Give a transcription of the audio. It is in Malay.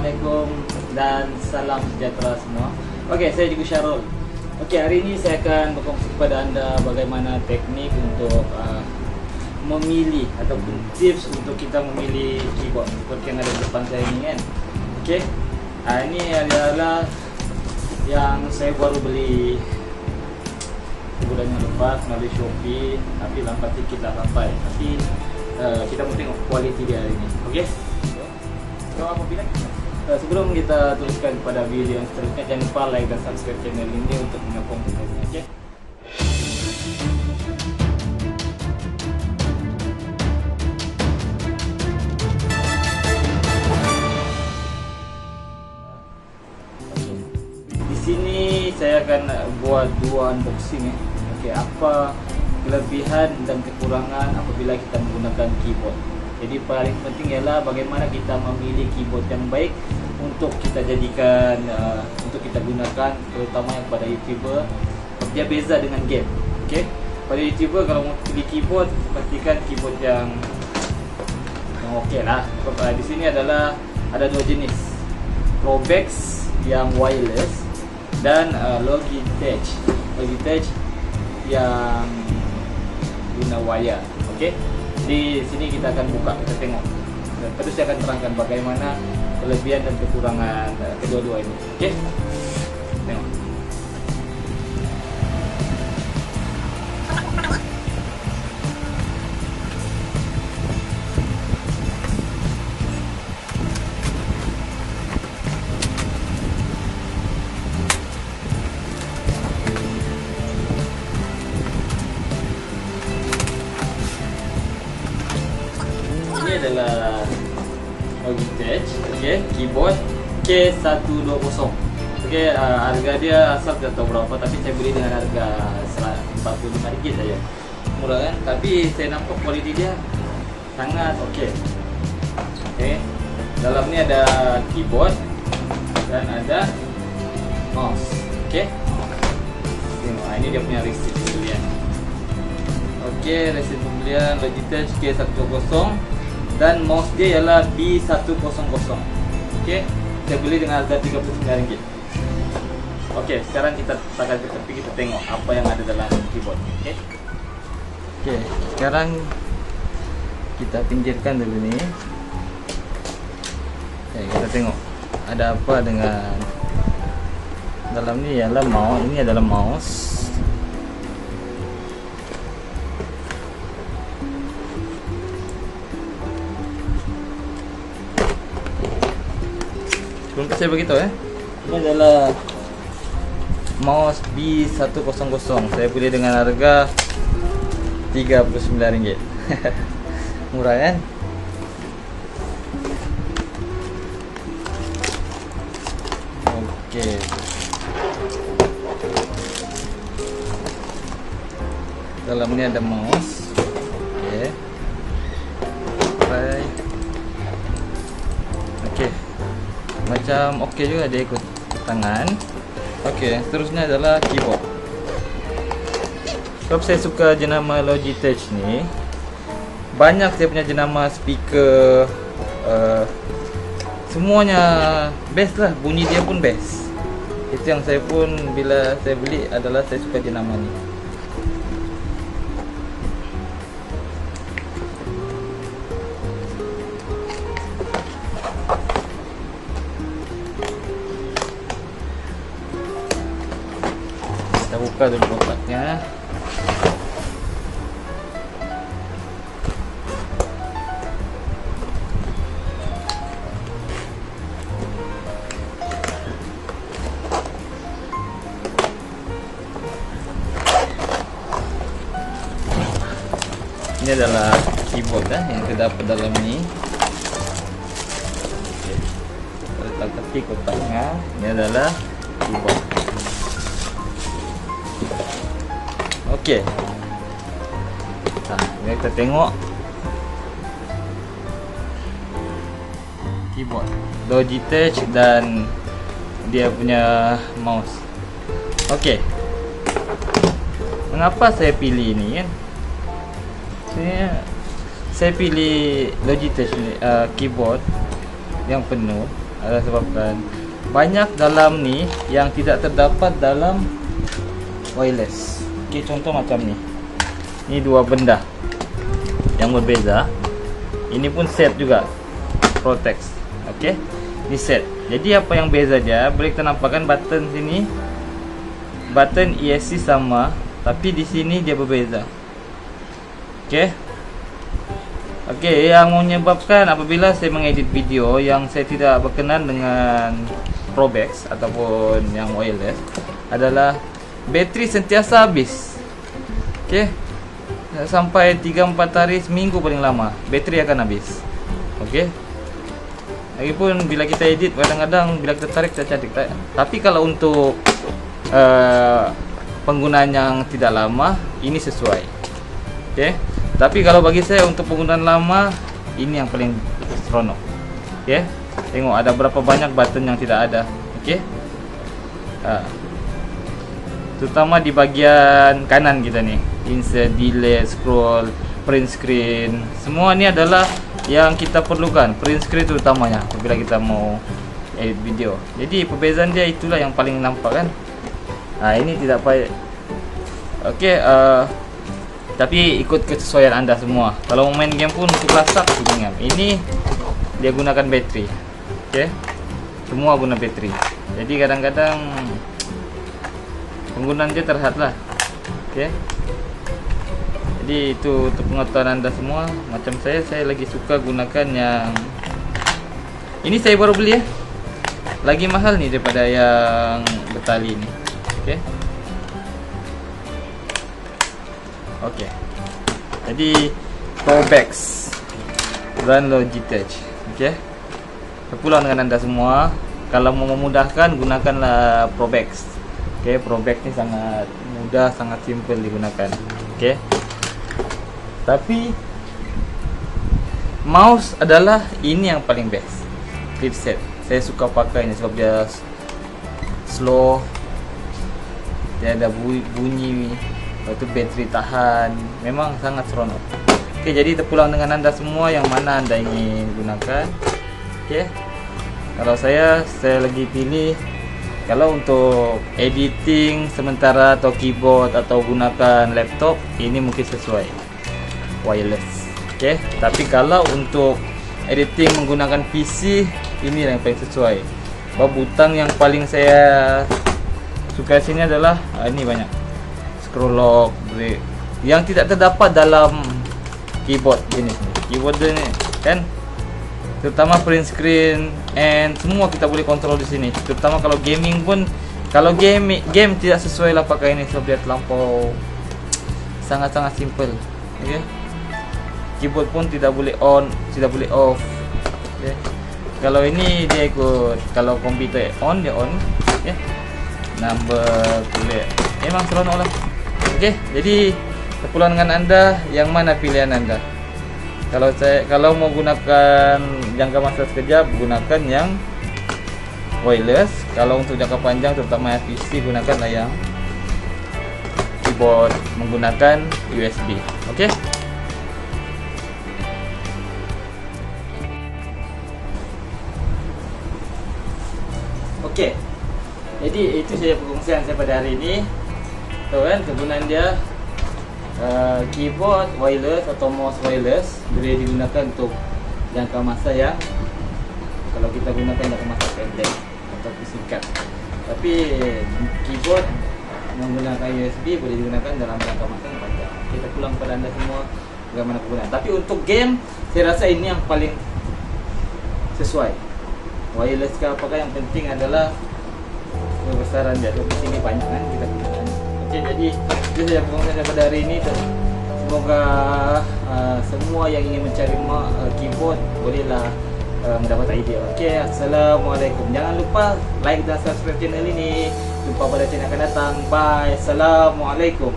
Assalamualaikum dan salam sejahtera semua. Okey, saya Cikgu Syarul. Okey, hari ini saya akan berkongsi kepada anda bagaimana teknik untuk uh, memilih ataupun tips untuk kita memilih keyboard seperti yang ada di depan saya ini kan. Okey. Uh, ini adalah yang saya baru beli bulan yang lepas melalui Shopee tapi lambat sikit lah sampai. Tapi uh, kita mau tengok kualiti dia hari ini. Okey. So, apabila uh, sebelum kita teruskan kepada video yang seterusnya jangan lupa like dan subscribe channel ini untuk menyokong channel okey. Di sini saya akan buat dua unboxing eh. Okey, apa kelebihan dan kekurangan apabila kita menggunakan keyboard. Jadi paling penting ialah bagaimana kita memilih keyboard yang baik untuk kita jadikan uh, untuk kita gunakan terutama yang pada YouTuber. Dia beza dengan game. Okey. Pada YouTuber kalau mau pilih keyboard pastikan keyboard yang yang okey lah. Uh, di sini adalah ada dua jenis. Probex yang wireless dan uh, Logitech. Logitech yang guna wire. Okey. Di sini kita akan buka, kita tengok. Terus saya akan terangkan bagaimana kelebihan dan kekurangan uh, kedua-dua ini. Tengok. Adalah Logitech, okay, keyboard K120. Okay, uh, harga dia asal tidak tahu berapa tapi saya beli dengan harga RM45 saja. Murah kan? Tapi saya nampak kualiti dia sangat okey. Okay. Dalam ni ada keyboard dan ada mouse. Okay. Tengok, ah, ini dia punya receipt pembelian. Okey, resit pembelian Logitech K120 dan mouse dia ialah B100. Okey, saya beli dengan harga RM39. Okey, sekarang kita letakkan ke tepi kita tengok apa yang ada dalam keyboard. Okey. Okey, sekarang kita pinggirkan dulu ni. Okey, kita tengok ada apa dengan dalam ni ialah mouse. Ini adalah mouse. Sebelum saya beritahu eh. Ini adalah mouse B100. Saya beli dengan harga RM39. Murah kan? Okey. Dalam ni ada mouse. Okey. Macam okey juga dia ikut tangan. Okey, seterusnya adalah keyboard. Sebab saya suka jenama Logitech ni Banyak dia punya jenama speaker uh, Semuanya best lah, bunyi dia pun best Itu yang saya pun bila saya beli adalah saya suka jenama ni buka dulu kotaknya Ini adalah keyboard lah yang terdapat dalam ni. Kita letak kotaknya. Ini adalah keyboard. Okey. Ini kita tengok keyboard Logitech dan dia punya mouse. Okey. Mengapa saya pilih ini kan? Saya saya pilih Logitech ni uh, keyboard yang penuh adalah sebabkan banyak dalam ni yang tidak terdapat dalam wireless. Okey, contoh macam ni. Ni dua benda yang berbeza. Ini pun set juga. Protex. Okey. Ni set. Jadi apa yang beza dia? Boleh kita nampakkan button sini. Button ESC sama, tapi di sini dia berbeza. Okey. Okey, yang menyebabkan apabila saya mengedit video yang saya tidak berkenan dengan Probex ataupun yang wireless adalah bateri sentiasa habis. Okey. Sampai 3 4 hari seminggu paling lama, bateri akan habis. Okey. Lagipun bila kita edit kadang-kadang bila kita tarik kita cantik tak? Tapi kalau untuk uh, penggunaan yang tidak lama, ini sesuai. Okey. Tapi kalau bagi saya untuk penggunaan lama ini yang paling seronok. Okey. Tengok ada berapa banyak button yang tidak ada. Okey. Ha. Terutama di bahagian kanan kita ni. Insert, delete, scroll, print screen. Semua ni adalah yang kita perlukan. Print screen terutamanya apabila kita mau edit video. Jadi perbezaan dia itulah yang paling nampak kan. Ha, ini tidak payah. Okey, uh, tapi ikut kesesuaian anda semua kalau mau main game pun untuk lasak jangan ini dia gunakan bateri ok semua guna bateri jadi kadang-kadang penggunaan dia terhad lah ok jadi itu untuk pengetahuan anda semua macam saya saya lagi suka gunakan yang ini saya baru beli ya lagi mahal ni daripada yang betali ni ok Okey. Jadi Probex Run Logitech. Okey. Terpulang dengan anda semua. Kalau mau memudahkan gunakanlah Probex. Okey, Probex ni sangat mudah, sangat simple digunakan. Okey. Tapi mouse adalah ini yang paling best. Flip set. Saya suka pakai ini sebab dia slow. Dia ada bunyi Lepas tu bateri tahan Memang sangat seronok Ok jadi terpulang dengan anda semua Yang mana anda ingin gunakan Ok Kalau saya Saya lagi pilih Kalau untuk editing Sementara atau keyboard Atau gunakan laptop Ini mungkin sesuai. Wireless. Ok Tapi kalau untuk Editing menggunakan PC Ini yang paling sesuai. Sebab butang yang paling saya Suka sini adalah ah, Ini banyak. Scroll lock break. Yang tidak terdapat dalam keyboard jenis ni. Keyboard ni kan? Terutama print screen and semua kita boleh kontrol di sini terutama kalau gaming pun kalau game game tidak sesuai lah pakai ini sebab dia terlampau sangat-sangat simple okay. keyboard pun tidak boleh on tidak boleh off okay. kalau ini dia ikut kalau komputer on dia on okay. number boleh memang seronok lah Okey, jadi terpulang dengan anda yang mana pilihan anda? Kalau saya kalau mau gunakan jangka masa sekejap gunakan yang wireless. Kalau untuk jangka panjang terutama PC gunakanlah yang keyboard menggunakan USB. Okey? Okey. Jadi itu saja perkongsian saya pada hari ini. Tahu kan kegunaan dia uh, keyboard wireless atau mouse wireless boleh digunakan untuk jangka masa yang kalau kita gunakan jangka masa pendek atau singkat. Tapi keyboard menggunakan USB boleh digunakan dalam jangka masa yang panjang. Kita pulang pada anda semua bagaimana penggunaan. Tapi untuk game saya rasa ini yang paling sesuai. Wireless ke apakah yang penting adalah kebesaran dia. Di sini banyak kan kita Okay, jadi itu saja perkongsian saya pada hari ini. Semoga uh, semua yang ingin mencari uh, keyboard bolehlah uh, mendapat idea. Okey, assalamualaikum. Jangan lupa like dan subscribe channel ini. Jumpa pada channel akan datang. Bye. Assalamualaikum.